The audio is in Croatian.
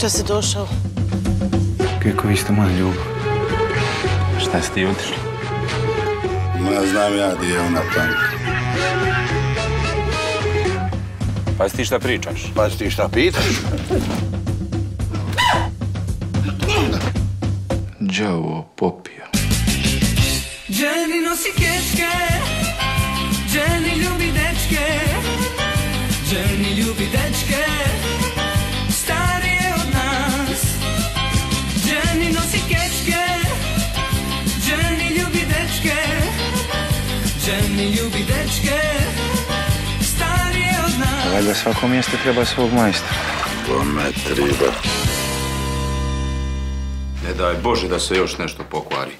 Šta si došao? Kako vi ste moja ljubav. Šta ste ti otišli? Ma znam ja di je ona tanka. Pa si ti šta pričaš? Pa si ti šta pitaš? Đavo popio. Jenny nosi kečke, Jenny ljubi dečke, Jenny ljubi dečke, Jenny ljubi dečke, starije od nas. Valjda svako mjesto treba svog majstora. Kome triba. Ne daj Bože da se još nešto pokvari.